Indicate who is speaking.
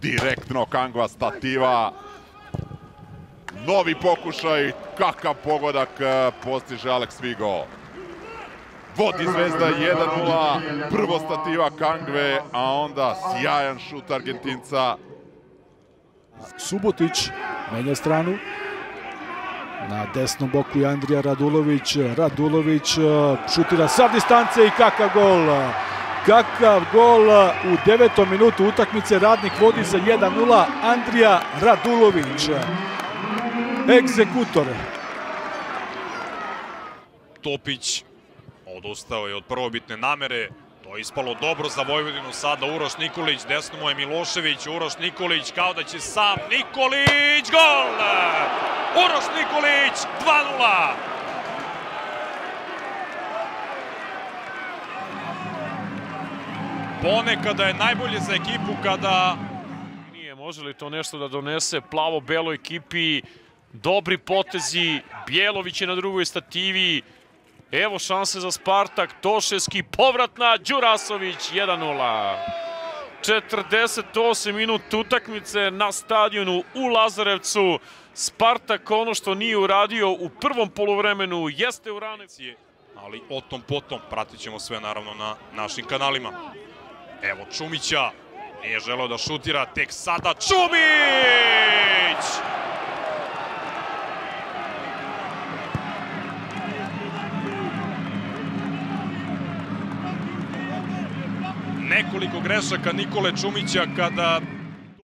Speaker 1: direktno Kangva stativa. Novi pokušaj, kakav pogodak e, postiže Alex Vigo. Vodi Zvezda 1-0, prvo stativa Kangve, a onda sjajan šut Argentinca.
Speaker 2: Subotić menja stranu. Na desnom boku je Andrija Radulović. Radulović e, šutira sa distance i kakav gol. Kakav gol u devetom minutu utakmice. Radnik vodi za 1-0. Andrija Radulović. Egzekutor.
Speaker 3: Topić odustao je od prvobitne namere. To je ispalo dobro za Vojvodinu. Sada Uroš Nikolić, desno mu je Milošević. Uroš Nikolić kao da će sam Nikolić, gol! Uroš Nikolić, 2-0! Ponekada je najbolje za ekipu kada
Speaker 4: Nije, može li to nešto da donese plavo-belo ekipi, dobri potezi, Bjelović je na drugoj stativi, evo šanse za Spartak, Toševski, povratna, Đurasović, 1-0. 48 minut utakmice na stadionu u Lazarevcu. Spartak ono što nije uradio u prvom polovremenu jeste u raneci.
Speaker 3: ali o tom potom pratit ćemo sve naravno na našim kanalima. Evo Čumića, nije želeo da šutira, tek sada Čumić! Nekoliko grešaka Nikole Čumića kada